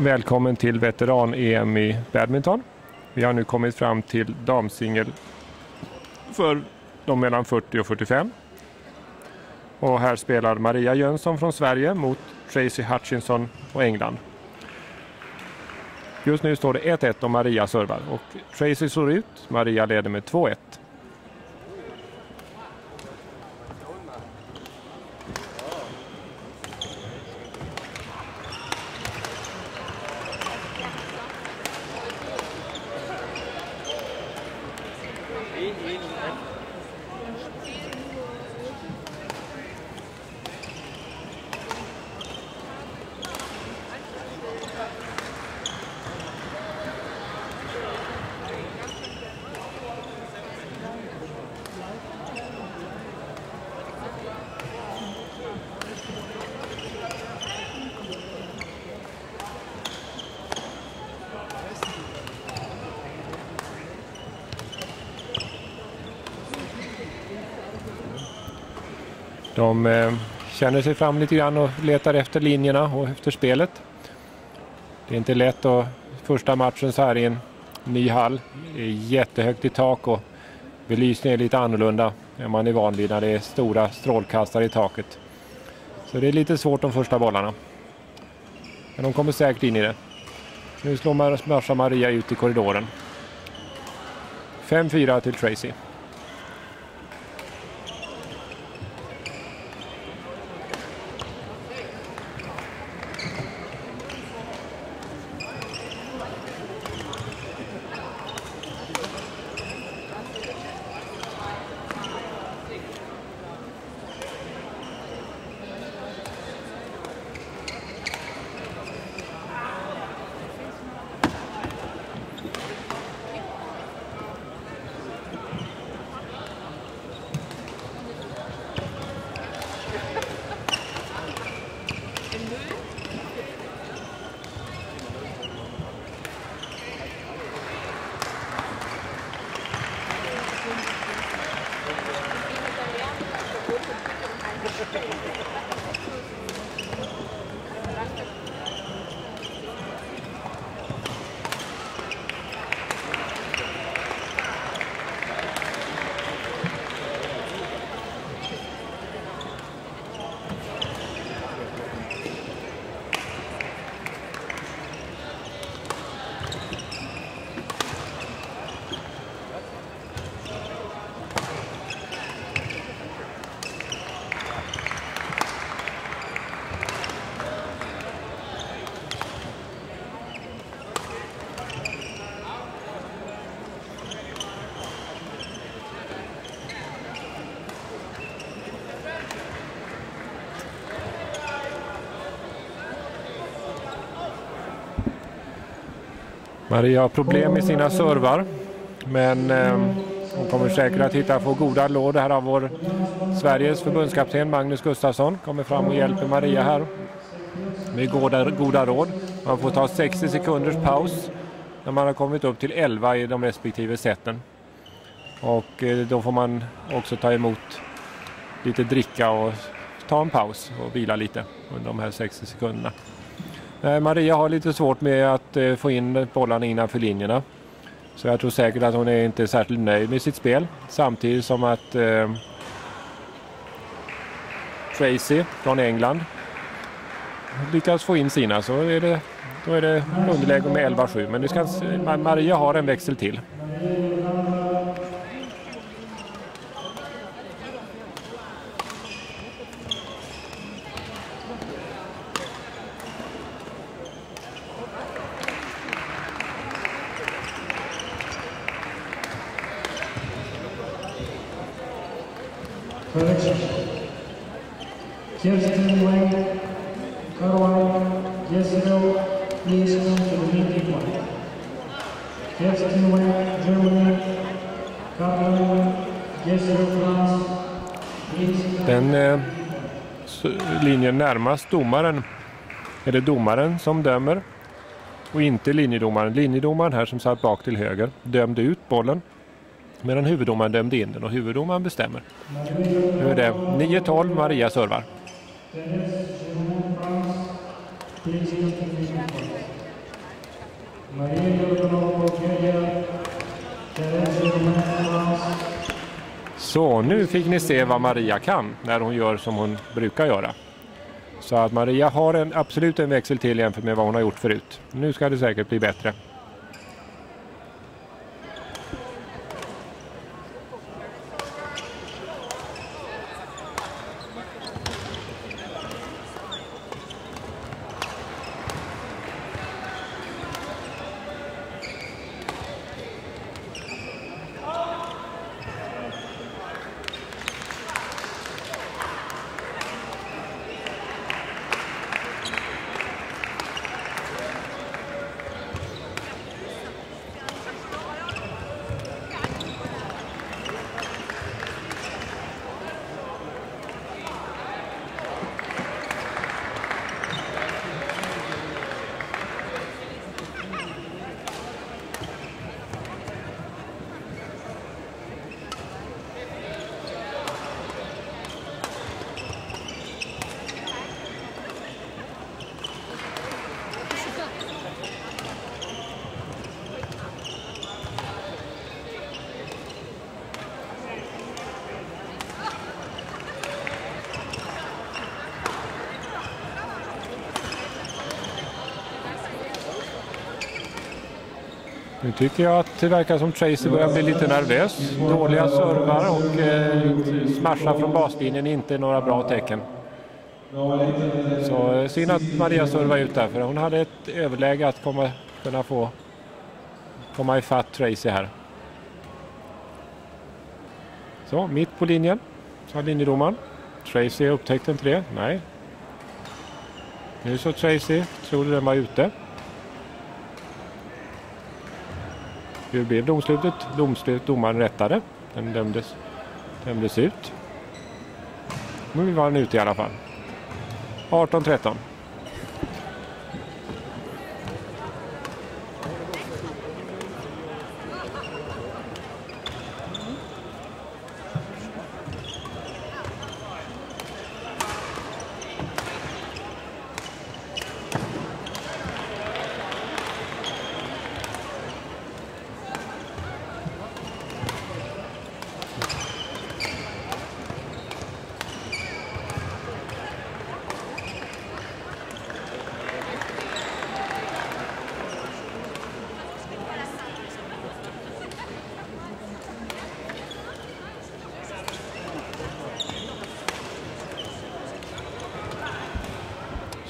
Välkommen till veteran-EM i badminton. Vi har nu kommit fram till damsingel för de mellan 40 och 45. Och här spelar Maria Jönsson från Sverige mot Tracy Hutchinson och England. Just nu står det 1-1 och Maria servar och Tracy slår ut. Maria leder med 2-1. De eh, känner sig fram lite grann och letar efter linjerna och efter spelet. Det är inte lätt att första matchen så här i en ny hall. Det är jättehögt i tak och belysningen är lite annorlunda än man är van vid när det är stora strålkastare i taket. Så det är lite svårt de första bollarna. Men de kommer säkert in i det. Nu slår Marsha Maria ut i korridoren. 5-4 till Tracy. Maria har problem med sina servar. Men eh, hon kommer säkert att hitta få goda låd här av vår Sveriges förbundskapten Magnus Gustafsson. Kommer fram och hjälper Maria här med goda, goda råd. Man får ta 60 sekunders paus när man har kommit upp till 11 i de respektive seten. Och eh, då får man också ta emot lite dricka och ta en paus och vila lite under de här 60 sekunderna. Eh, Maria har lite svårt med att eh, få in bollarna innanför linjerna. Så jag tror säkert att hon är inte särskilt nöjd med sitt spel. Samtidigt som att eh, Tracy från England lyckas få in sina så är det, då är det underläge med 11-7. Men det ska, Maria har en växel till. Correction. Kirsten Wayne, Caroline Jezebel, please come to the meeting point. Kirsten Wayne, Germany, Caroline Jezebel, France, please Den eh, linjen närmast domaren är det domaren som dömer och inte linjedomaren. Linjedomaren här som satt bak till höger dömde ut bollen medan huvuddomaren dömde in den och huvuddomaren bestämmer. Nu är det 9-12, Maria servar. Så, nu fick ni se vad Maria kan när hon gör som hon brukar göra. Så att Maria har en, absolut en växel till jämfört med vad hon har gjort förut. Nu ska det säkert bli bättre. Nu tycker jag att det verkar som Tracy börjar bli lite nervös. Dåliga servar och eh, smasha från baslinjen är inte några bra tecken. Så eh, synd att Maria servar ut där för hon hade ett överläge att komma, kunna få komma ifatt Tracy här. Så, mitt på linjen, sa linjedomaren. Tracy upptäckte inte det. Nej. Nu så Tracy, trodde den var ute. Hur blev domslutet? Domslut, domaren rättade. Den dömdes, dömdes ut. Nu var den ute i alla fall. 18-13.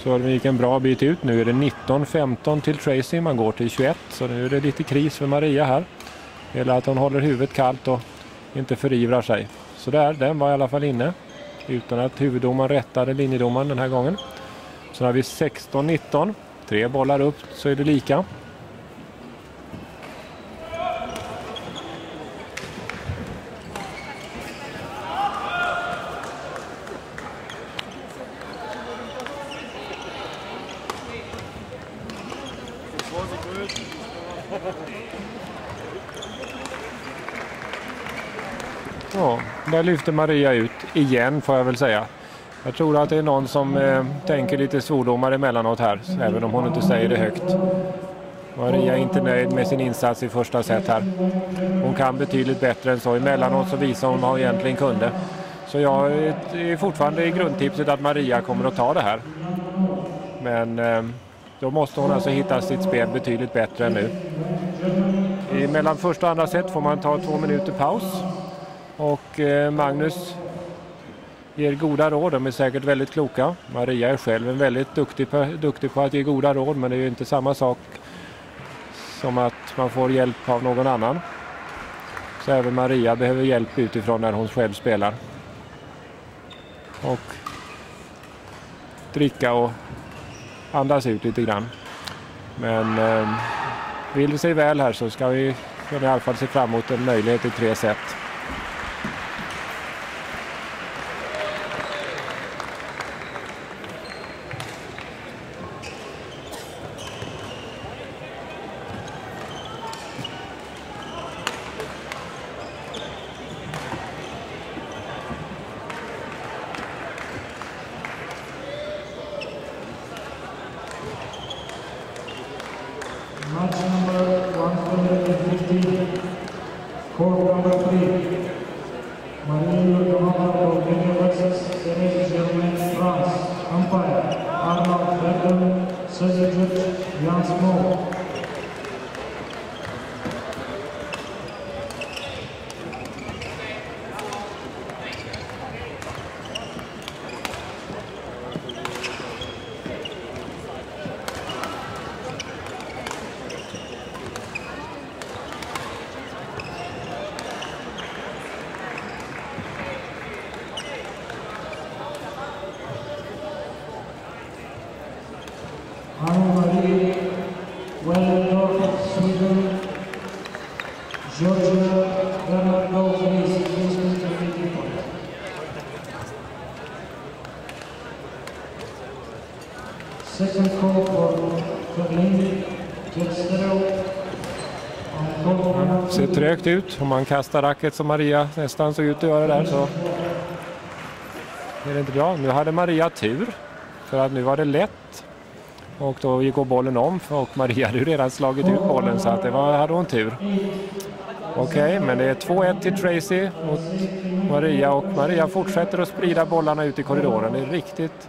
Serven gick en bra bit ut. Nu är det 19-15 till Tracy. Man går till 21. Så nu är det lite kris för Maria här. Det gäller att hon håller huvudet kallt och inte förivrar sig. Så där, den var i alla fall inne. Utan att huvuddomaren rättade linjedomaren den här gången. Så har vi 16-19. Tre bollar upp så är det lika. Ja, där lyfter Maria ut igen får jag väl säga. Jag tror att det är någon som eh, tänker lite svordomar emellanåt här, även om hon inte säger det högt. Maria är inte nöjd med sin insats i första set här. Hon kan betydligt bättre än så. Emellanåt så visar hon vad hon egentligen kunde. Så jag är fortfarande i grundtipset att Maria kommer att ta det här. Men eh, då måste hon alltså hitta sitt spel betydligt bättre än nu. I mellan första och andra set får man ta två minuter paus. Och eh, Magnus ger goda råd, de är säkert väldigt kloka. Maria är själv en väldigt duktig, på- duktig på att ge goda råd men det är ju inte samma sak som att man får hjälp av någon annan. Så även Maria behöver hjälp utifrån när hon själv spelar. Och dricka och andas ut lite grann. Men eh, vill det sig väl här så ska vi kunna i alla fall se fram emot en möjlighet i tre set. Last ball. Alvarez. Ser trögt ut. Om man kastar racket som Maria nästan såg ut att göra där så är det inte bra. Nu hade Maria tur för att nu var det lätt. Och då gick bollen om och Maria hade ju redan slagit ut bollen så att det var, hade hon tur. Okej, men det är 2-1 till Tracy mot Maria och Maria fortsätter att sprida bollarna ut i korridoren. Det är riktigt,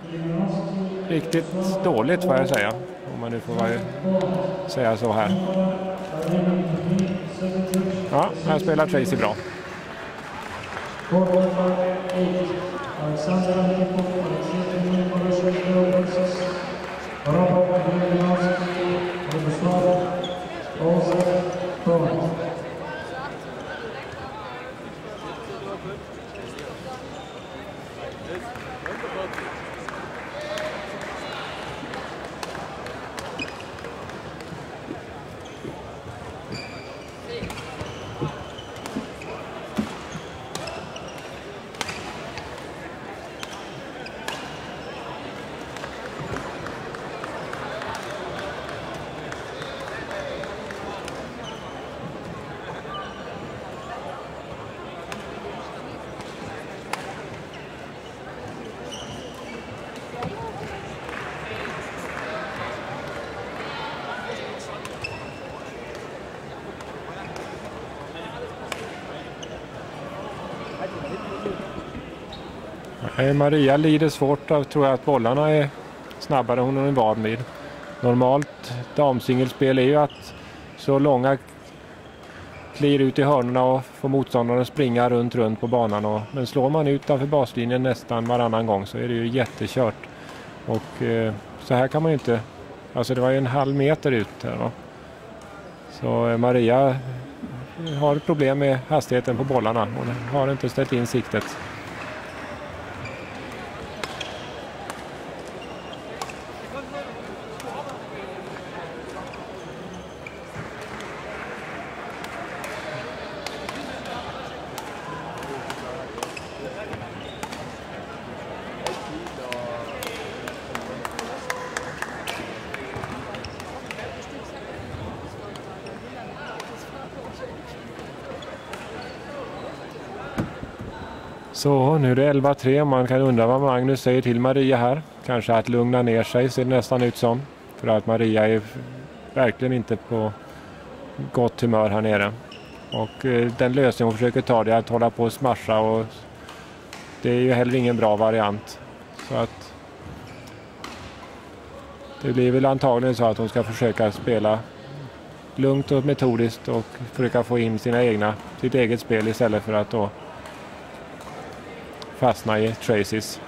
riktigt dåligt får jag säga. Om man nu får säga så här. Ja, här spelar Tracy bra. Eh, Maria lider svårt av tror jag att bollarna är snabbare än hon är van vid. Normalt damsingelspel är ju att så långa klir ut i hörnorna och får motståndaren springa runt, runt på banan. Och, men slår man utanför baslinjen nästan varannan gång så är det ju jättekört. Och eh, så här kan man ju inte... Alltså det var ju en halv meter ut här va? Så eh, Maria har problem med hastigheten på bollarna. Hon har inte ställt in siktet. Så nu är det 11-3. Man kan undra vad Magnus säger till Maria här. Kanske att lugna ner sig ser det nästan ut som. För att Maria är verkligen inte på gott humör här nere. Och eh, den lösning hon försöker ta det är att hålla på och smasha och det är ju heller ingen bra variant. Så att det blir väl antagligen så att hon ska försöka spela lugnt och metodiskt och försöka få in sina egna, sitt eget spel istället för att då Fasnaye traces.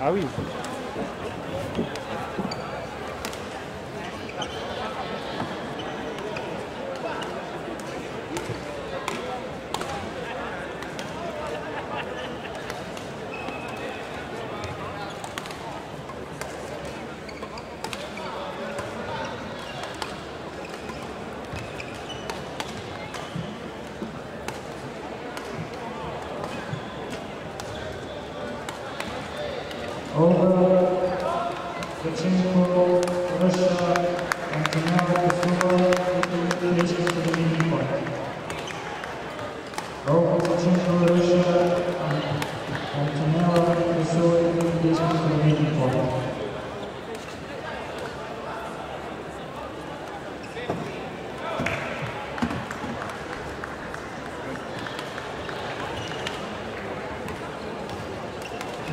Ah oui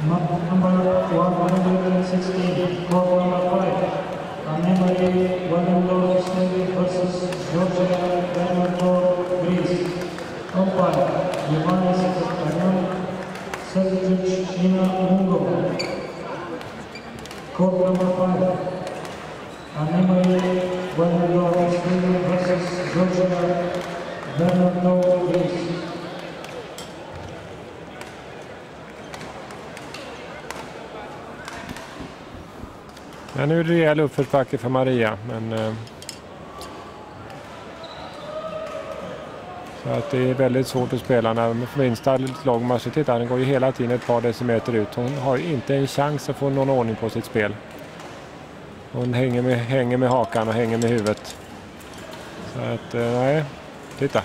Number 116, court number 5. Annemarie Vandenlo Stanley versus Georgia Bernardo Greece. Umpire, Ioannis Arion Sergic Ina Mungo. Court number 5. Annemarie Vandenlo Stanley versus Georgia Ja, nu är det rejäl uppförsbacke för Maria. Men, eh, så att det är väldigt svårt att spela när minsta lag man ska titta, den går ju hela tiden ett par decimeter ut. Hon har ju inte en chans att få någon ordning på sitt spel. Hon hänger med, hänger med hakan och hänger med huvudet. Så att, eh, nej, titta.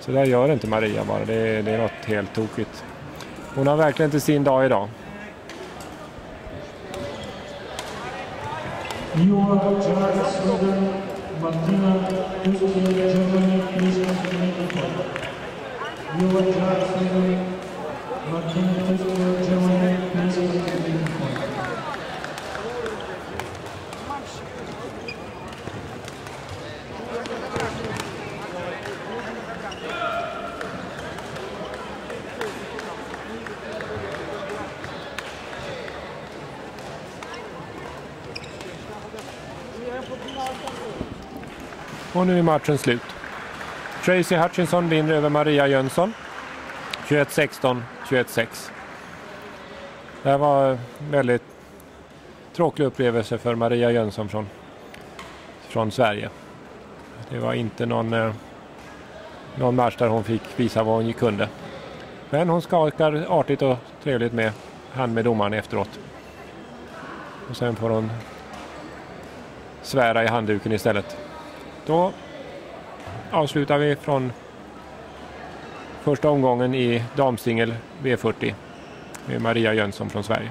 Så där gör inte Maria bara, det är, det är något helt tokigt. Hon har verkligen inte sin dag idag. Юа Джарак Суден, Мартина Юстин, Джермани, Мишка Суден, Юа Джарак Суден, Och nu är matchen slut. Tracy Hutchinson vinner över Maria Jönsson. 21-16, 21-6. Det här var en väldigt tråkig upplevelse för Maria Jönsson från, från Sverige. Det var inte någon, eh, någon match där hon fick visa vad hon kunde. Men hon skakar artigt och trevligt med han med domaren efteråt. Och sen får hon svära i handduken istället. Då avslutar vi från första omgången i damsingel V40 med Maria Jönsson från Sverige.